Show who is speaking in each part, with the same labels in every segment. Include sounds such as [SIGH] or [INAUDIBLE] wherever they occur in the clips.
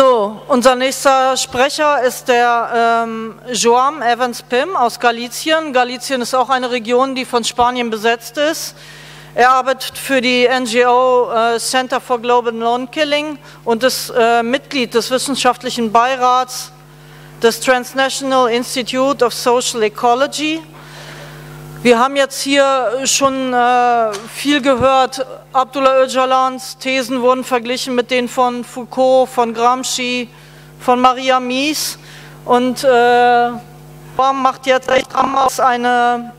Speaker 1: So, unser nächster Sprecher ist der ähm, Joam Evans Pim aus Galizien. Galizien ist auch eine Region, die von Spanien besetzt ist. Er arbeitet für die NGO äh, Center for Global Non-Killing und ist äh, Mitglied des wissenschaftlichen Beirats des Transnational Institute of Social Ecology. Wir haben jetzt hier schon äh, viel gehört. Abdullah Öcalans Thesen wurden verglichen mit denen von Foucault, von Gramsci, von Maria Mies. Und äh, macht jetzt echt eine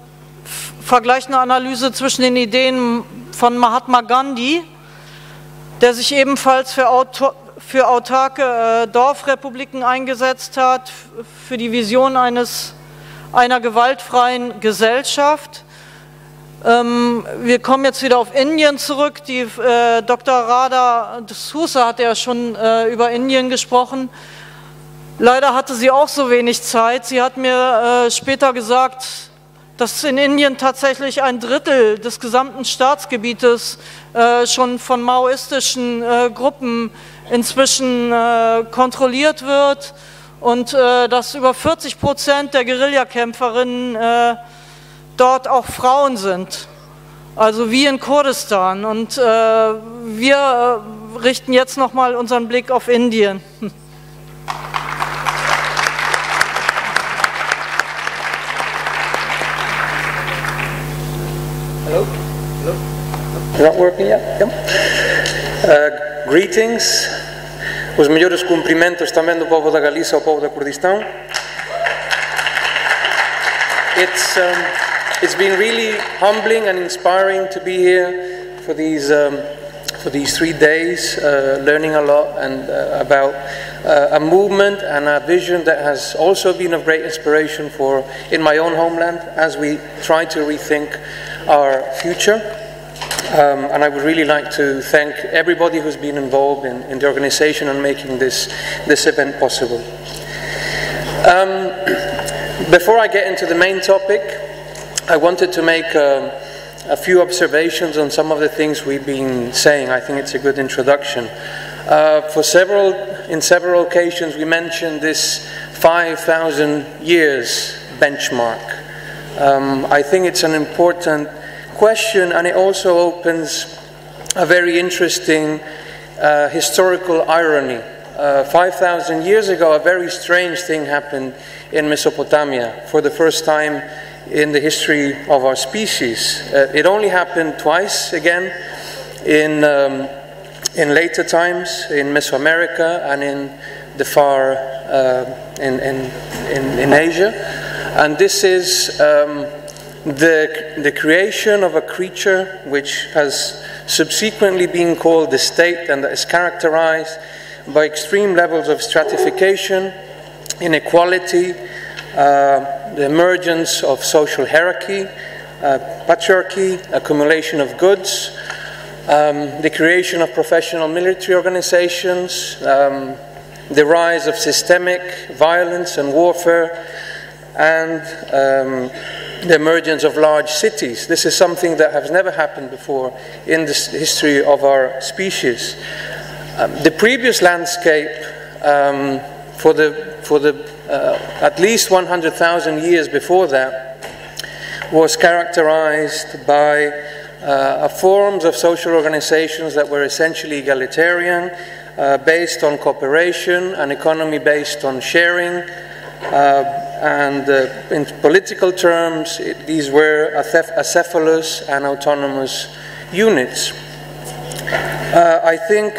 Speaker 1: vergleichende Analyse zwischen den Ideen von Mahatma Gandhi, der sich ebenfalls für, Auto, für autarke äh, Dorfrepubliken eingesetzt hat, für die Vision eines einer gewaltfreien Gesellschaft. Ähm, wir kommen jetzt wieder auf Indien zurück. Die, äh, Dr. Radha Sousa hat ja schon äh, über Indien gesprochen. Leider hatte sie auch so wenig Zeit. Sie hat mir äh, später gesagt, dass in Indien tatsächlich ein Drittel des gesamten Staatsgebietes äh, schon von maoistischen äh, Gruppen inzwischen äh, kontrolliert wird und dass über 40 Prozent der Guerillakämpferinnen dort auch Frauen sind, also wie in Kurdistan. Und äh, wir äh, richten jetzt nochmal unseren Blick auf Indien.
Speaker 2: Hello? Hello? Not working yet? Yep. Uh, greetings. Os mellores cumprimentos tamén do povo da Galiza ao povo da Kurdistán. It's, um, it's been really humbling and inspiring to be here for these, um, for these three days, uh, learning a lot and uh, about uh, a movement and a vision that has also been of great inspiration for in my own homeland as we try to rethink our future. Um, and I would really like to thank everybody who's been involved in, in the organization and making this, this event possible. Um, [CLEARS THROAT] before I get into the main topic, I wanted to make um, a few observations on some of the things we've been saying. I think it's a good introduction. Uh, for several, in several occasions, we mentioned this 5,000 years benchmark. Um, I think it's an important question, and it also opens a very interesting uh, historical irony. Uh, 5,000 years ago, a very strange thing happened in Mesopotamia for the first time in the history of our species. Uh, it only happened twice again in, um, in later times in Mesoamerica and in the far uh, in, in, in, in, Asia. And this is um, the, the creation of a creature which has subsequently been called the state and that is characterized by extreme levels of stratification, inequality, uh, the emergence of social hierarchy, uh, patriarchy, accumulation of goods, um, the creation of professional military organizations, um, the rise of systemic violence and warfare, and um, the emergence of large cities. This is something that has never happened before in the history of our species. Um, the previous landscape um, for the, for the uh, at least 100,000 years before that was characterized by uh, forms of social organizations that were essentially egalitarian, uh, based on cooperation, an economy based on sharing, uh, and uh, in political terms, it, these were acephalous and autonomous units. Uh, I think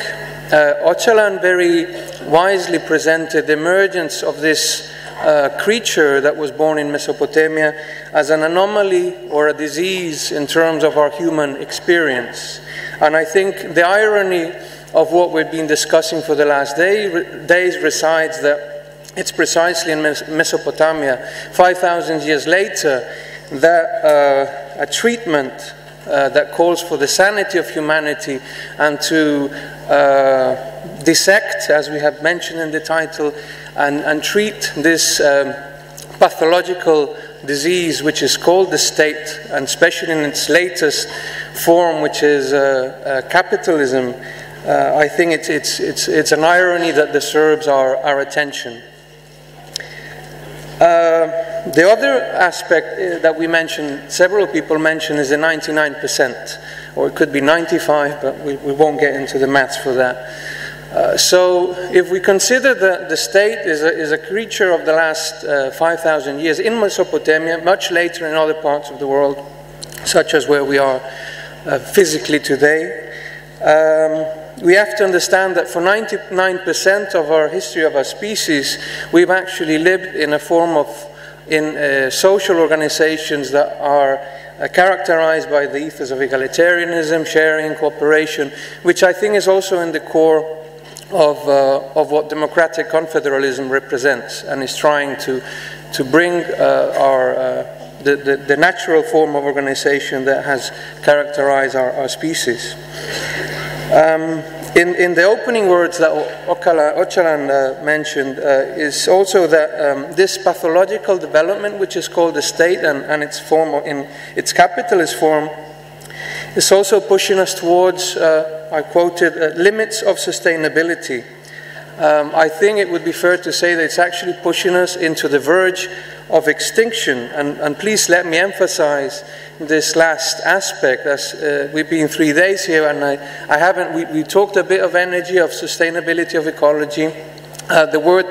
Speaker 2: uh, Öcalan very wisely presented the emergence of this uh, creature that was born in Mesopotamia as an anomaly or a disease in terms of our human experience. And I think the irony of what we've been discussing for the last day, days resides that it's precisely in Mesopotamia, 5,000 years later, that uh, a treatment uh, that calls for the sanity of humanity and to uh, dissect, as we have mentioned in the title, and, and treat this um, pathological disease which is called the state, and especially in its latest form, which is uh, uh, capitalism, uh, I think it's, it's, it's, it's an irony that deserves our, our attention. Uh, the other aspect uh, that we mentioned, several people mentioned, is the 99%, or it could be 95, but we, we won't get into the maths for that. Uh, so if we consider that the state is a, is a creature of the last uh, 5,000 years in Mesopotamia, much later in other parts of the world, such as where we are uh, physically today, um, we have to understand that for 99% of our history of our species, we've actually lived in a form of in uh, social organizations that are uh, characterized by the ethos of egalitarianism, sharing, cooperation, which I think is also in the core of, uh, of what democratic confederalism represents and is trying to, to bring uh, our, uh, the, the, the, natural form of organization that has characterized our, our species. Um, in, in, the opening words that Öcalan uh, mentioned uh, is also that um, this pathological development, which is called the state and, and its form in its capitalist form, is also pushing us towards, uh, I quoted, uh, limits of sustainability. Um, I think it would be fair to say that it's actually pushing us into the verge of extinction. And, and please let me emphasize this last aspect as uh, we've been three days here and I, I haven't, we, we talked a bit of energy, of sustainability, of ecology. Uh, the word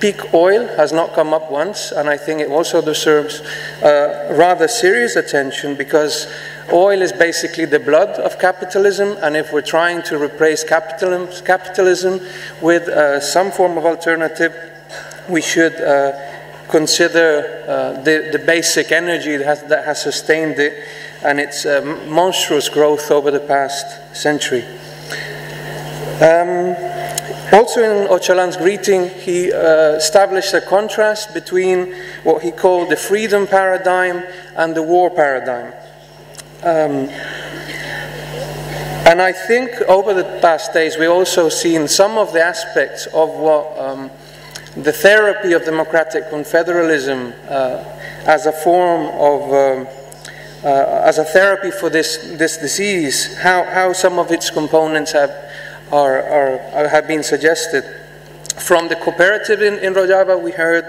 Speaker 2: peak oil has not come up once and I think it also deserves uh, rather serious attention because oil is basically the blood of capitalism and if we're trying to replace capitalism, capitalism with uh, some form of alternative we should uh, consider uh, the, the basic energy that has, that has sustained it and its uh, monstrous growth over the past century. Um, also in Öcalan's greeting, he uh, established a contrast between what he called the freedom paradigm and the war paradigm. Um, and I think over the past days we've also seen some of the aspects of what um, the therapy of democratic confederalism uh, as a form of, um, uh, as a therapy for this, this disease, how, how some of its components have, are, are, have been suggested. From the cooperative in, in Rojava, we heard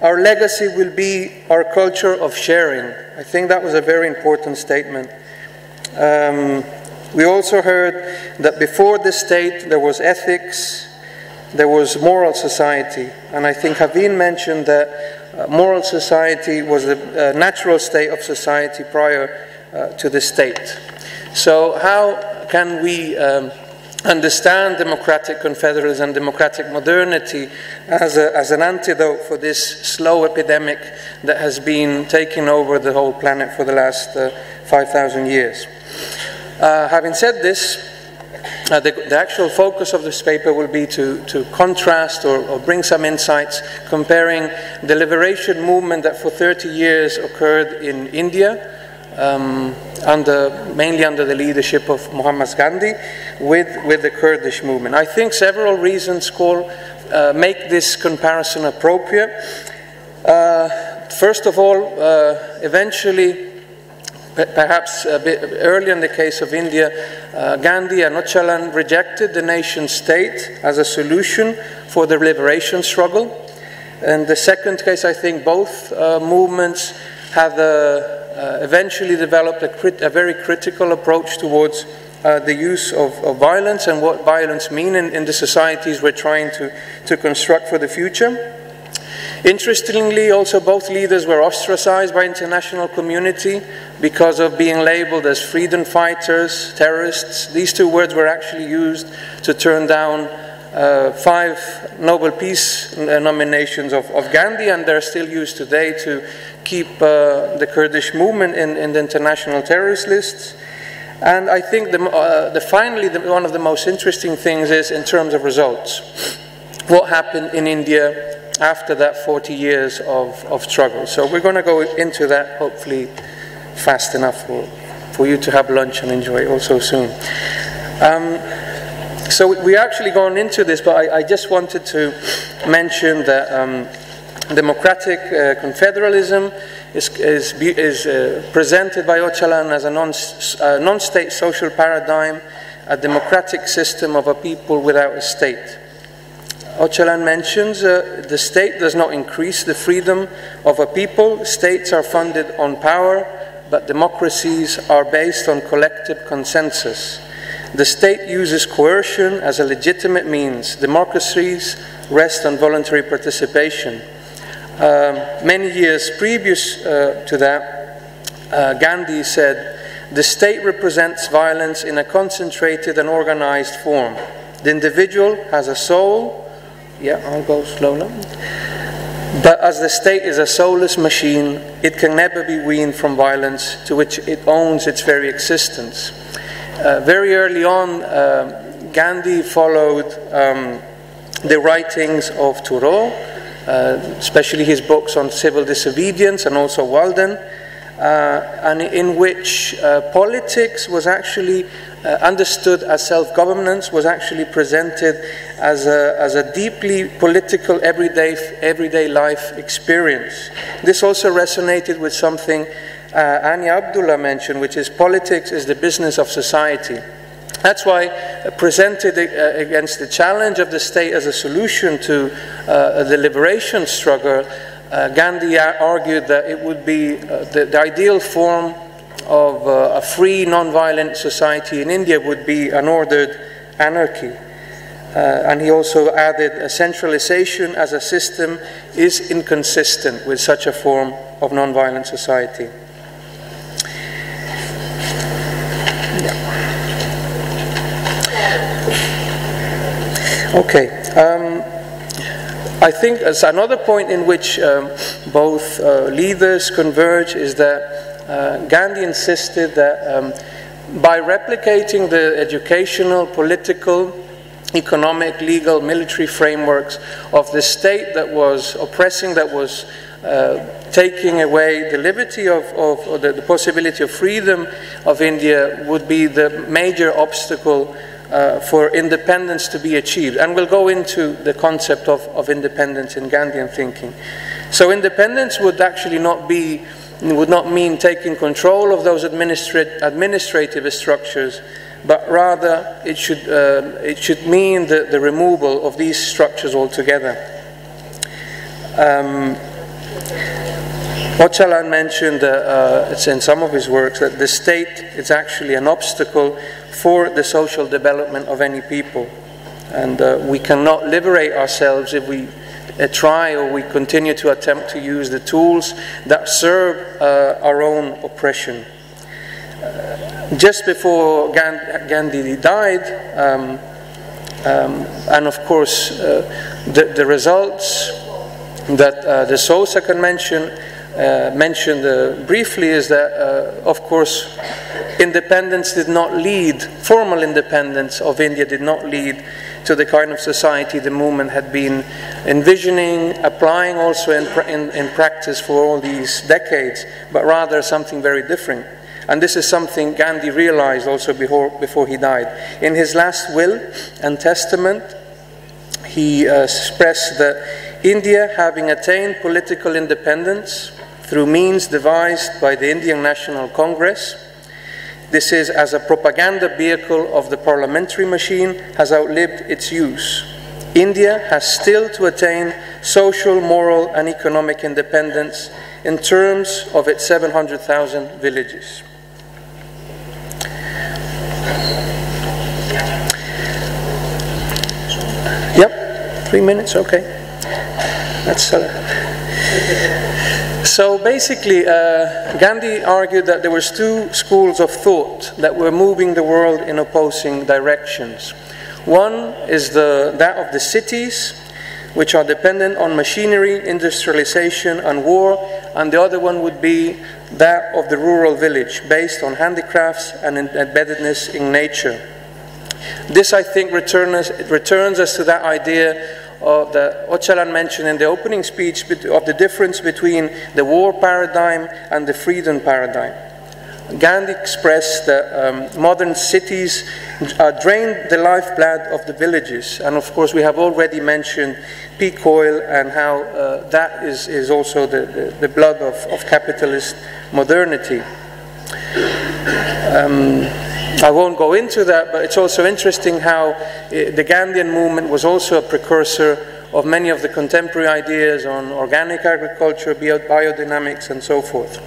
Speaker 2: our legacy will be our culture of sharing. I think that was a very important statement. Um, we also heard that before the state there was ethics, there was moral society. And I think Havin mentioned that uh, moral society was the uh, natural state of society prior uh, to the state. So how can we um, understand democratic confederalism and democratic modernity as, a, as an antidote for this slow epidemic that has been taking over the whole planet for the last uh, 5,000 years. Uh, having said this, uh, the, the, actual focus of this paper will be to, to contrast or, or, bring some insights comparing the liberation movement that for 30 years occurred in India, um, under, mainly under the leadership of Mahatma Gandhi, with, with the Kurdish movement. I think several reasons call, uh, make this comparison appropriate. Uh, first of all, uh, eventually, perhaps a bit earlier in the case of India, uh, Gandhi and Öcalan rejected the nation state as a solution for the liberation struggle. And the second case, I think both uh, movements have uh, uh eventually developed a, a, very critical approach towards uh, the use of, of, violence and what violence means in, in the societies we're trying to, to construct for the future. Interestingly, also both leaders were ostracized by international community because of being labeled as freedom fighters, terrorists. These two words were actually used to turn down uh, five Nobel Peace nominations of, of, Gandhi, and they're still used today to keep uh, the Kurdish movement in, in, the international terrorist lists. And I think the, uh, the finally, the, one of the most interesting things is in terms of results. What happened in India after that 40 years of, of struggle. So we're going to go into that hopefully fast enough for, for you to have lunch and enjoy also soon. Um, so we're actually going into this, but I, I just wanted to mention that um, democratic uh, confederalism is, is, is uh, presented by Öcalan as a non, uh, non-state social paradigm a democratic system of a people without a state. Öcalan mentions uh, the state does not increase the freedom of a people. States are funded on power, but democracies are based on collective consensus. The state uses coercion as a legitimate means. Democracies rest on voluntary participation. Um, many years previous uh, to that, uh, Gandhi said, the state represents violence in a concentrated and organized form. The individual has a soul, yeah, I'll go slowly. But as the state is a soulless machine, it can never be weaned from violence to which it owns its very existence. Uh, very early on, uh, Gandhi followed um, the writings of Thoreau, uh, especially his books on civil disobedience and also Walden, uh, and in which politics was actually understood as self governance was actually presented as a, as a deeply political, everyday, everyday life experience. This also resonated with something uh, Abdullah mentioned, which is politics is the business of society. That's why, presented uh, against the challenge of the state as a solution to uh, the liberation struggle, uh, Gandhi argued that it would be the, the ideal form of a free, non-violent society in India would be an ordered anarchy. Uh, and he also added a centralization as a system is inconsistent with such a form of non-violent society. Okay. Um, I think as another point in which um, both uh, leaders converge is that uh, Gandhi insisted that um, by replicating the educational, political, economic, legal, military frameworks of the state that was oppressing, that was uh, taking away the liberty of, of or the, the, possibility of freedom of India would be the major obstacle uh, for independence to be achieved. And we'll go into the concept of, of independence in Gandhian thinking. So independence would actually not be would not mean taking control of those administrat administrative structures, but rather it should, uh, it should mean the, the removal of these structures altogether. Um, Öcalan mentioned, uh, uh, it's in some of his works, that the state is actually an obstacle for the social development of any people. And uh, we cannot liberate ourselves if we uh, try or we continue to attempt to use the tools that serve uh, our own oppression. Uh, just before Gandhi died, um, um, and of course, uh, the, the, results that uh, the Sosa Convention Uh, mentioned uh, briefly is that, uh, of course, independence did not lead, formal independence of India did not lead to the kind of society the movement had been envisioning, applying also in, in, in practice for all these decades, but rather something very different. And this is something Gandhi realized also before, before he died. In his last will and testament, he uh, expressed that India, having attained political independence through means devised by the Indian National Congress, this is as a propaganda vehicle of the parliamentary machine has outlived its use. India has still to attain social, moral, and economic independence in terms of its 700,000 villages. Yep, three minutes, okay. That's. Uh, so basically, uh, Gandhi argued that there was two schools of thought that were moving the world in opposing directions. One is the, that of the cities, which are dependent on machinery, industrialization, and war, and the other one would be that of the rural village, based on handicrafts and embeddedness in nature. This, I think, returns us to that idea of the Öcalan mentioned in the opening speech of the difference between the war paradigm and the freedom paradigm. Gandhi expressed that um, modern cities uh, drain the lifeblood of the villages. And of course, we have already mentioned peak oil and how uh, that is, is also the, the, the blood of, of capitalist modernity. Um, I won't go into that, but it's also interesting how uh, the Gandhian movement was also a precursor of many of the contemporary ideas on organic agriculture, bio biodynamics, and so forth.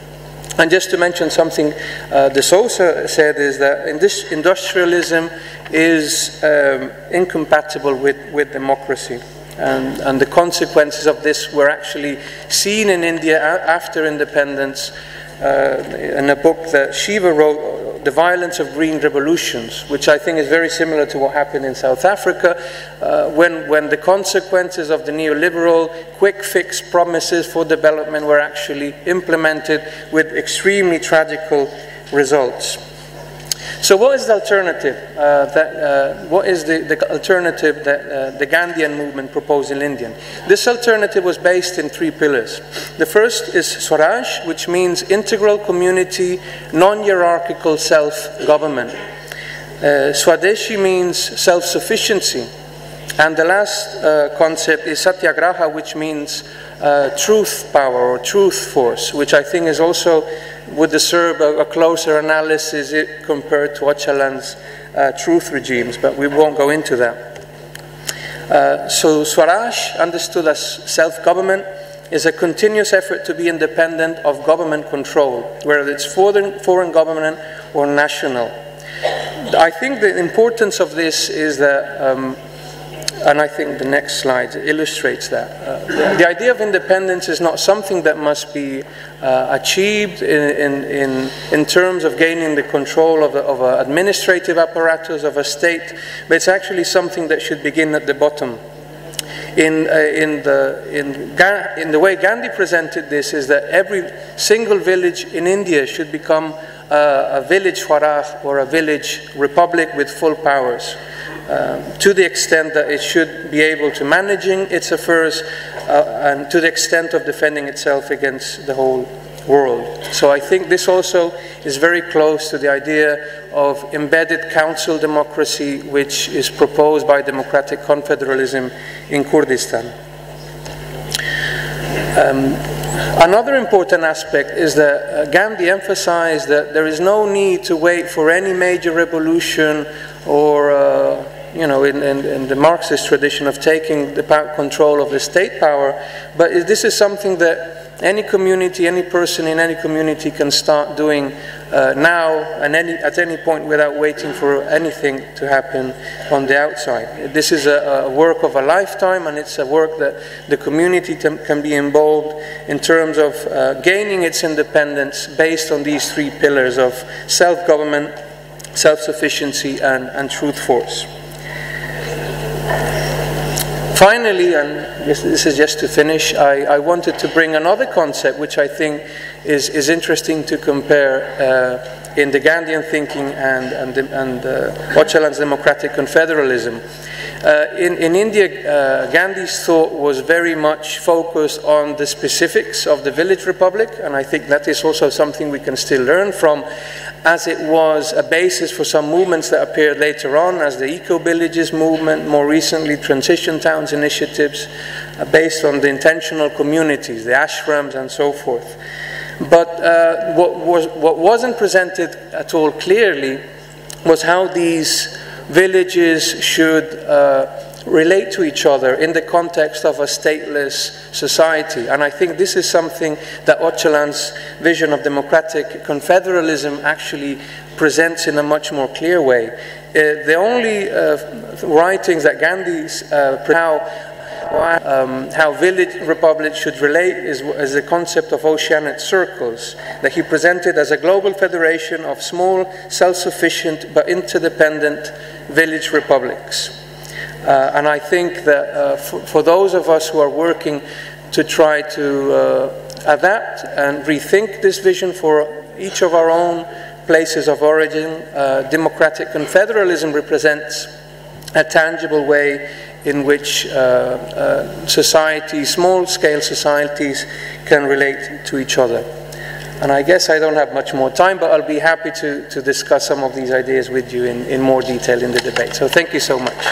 Speaker 2: And just to mention something uh, De said is that industrialism is um, incompatible with, with democracy. And, and, the consequences of this were actually seen in India after independence uh, in a book that Shiva wrote the violence of green revolutions, which I think is very similar to what happened in South Africa, uh, when, when the consequences of the neoliberal quick fix promises for development were actually implemented with extremely tragical results. So what is the alternative? Uh, that, uh, what is the, the alternative that uh, the Gandhian movement proposed in India? This alternative was based in three pillars. The first is Swaraj, which means integral community, non-hierarchical self-government. Uh, Swadeshi means self-sufficiency. And the last uh, concept is Satyagraha, which means uh, truth power or truth force, which I think is also would deserve a, a closer analysis compared to Öcalan's uh, truth regimes, but we won't go into that. Uh, so Swaraj, understood as self-government, is a continuous effort to be independent of government control, whether it's foreign, foreign government or national. I think the importance of this is that um, and I think the next slide illustrates that. Uh, the idea of independence is not something that must be uh, achieved in, in, in, terms of gaining the control of, of an administrative apparatus of a state, but it's actually something that should begin at the bottom. In, uh, in, the, in, in the way Gandhi presented this is that every single village in India should become uh, a village Swaraj or a village republic with full powers um, to the extent that it should be able to managing its affairs uh, and to the extent of defending itself against the whole world. So I think this also is very close to the idea of embedded council democracy which is proposed by democratic confederalism in Kurdistan. Um, another important aspect is that uh, Gandhi emphasized that there is no need to wait for any major revolution or uh, you know, in, in, in, the Marxist tradition of taking the control of the state power, but this is something that any community, any person in any community can start doing uh, now and any, at any point without waiting for anything to happen on the outside. This is a, a work of a lifetime and it's a work that the community can be involved in terms of uh, gaining its independence based on these three pillars of self-government, self-sufficiency and, and truth force. Finally, and this, is just to finish, I, I, wanted to bring another concept which I think is, is interesting to compare uh, in the Gandhian thinking and, and, and uh, Öcalan's democratic confederalism. Uh, in, in, India, uh, Gandhi's thought was very much focused on the specifics of the village republic, and I think that is also something we can still learn from as it was a basis for some movements that appeared later on, as the Eco Villages movement, more recently Transition Towns initiatives, uh, based on the intentional communities, the ashrams, and so forth. But uh, what, was, what wasn't presented at all clearly was how these villages should uh, relate to each other in the context of a stateless society. And I think this is something that Öcalan's vision of democratic confederalism actually presents in a much more clear way. Uh, the only uh, writings that Gandhi's uh, how um, how village republics should relate is, is the concept of oceanic circles that he presented as a global federation of small, self-sufficient but interdependent village republics. Uh, and I think that uh, for, for, those of us who are working to try to uh, adapt and rethink this vision for each of our own places of origin, uh, democratic confederalism represents a tangible way in which uh, uh, societies, small-scale societies, can relate to each other. And I guess I don't have much more time, but I'll be happy to, to discuss some of these ideas with you in, in more detail in the debate. So thank you so much.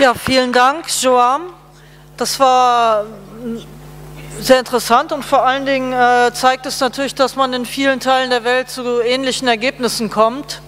Speaker 1: Ja, vielen Dank, Joam. Das war sehr interessant und vor allen Dingen äh, zeigt es natürlich, dass man in vielen Teilen der Welt zu ähnlichen Ergebnissen kommt.